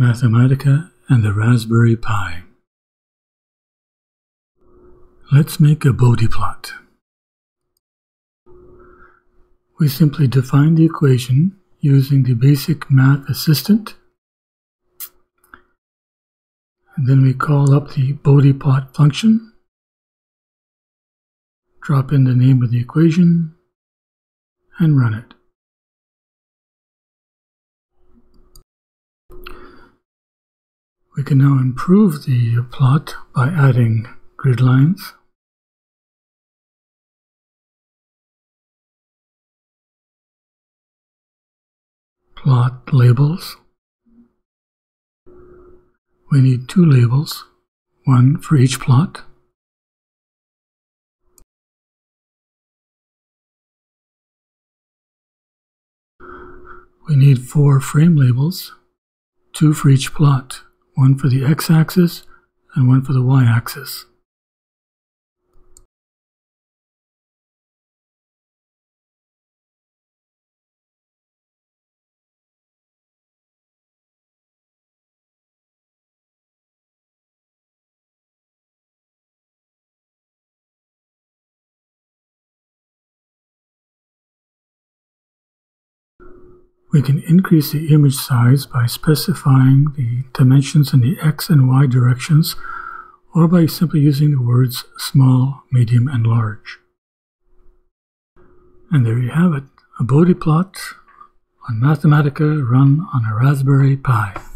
Mathematica and the Raspberry Pi. Let's make a Bode plot. We simply define the equation using the basic math assistant. And then we call up the Bode plot function, drop in the name of the equation, and run it. We can now improve the plot by adding grid lines. Plot labels. We need two labels, one for each plot. We need four frame labels, two for each plot one for the x-axis and one for the y-axis. We can increase the image size by specifying the dimensions in the x and y directions or by simply using the words small, medium, and large. And there you have it, a Bode plot on Mathematica run on a Raspberry Pi.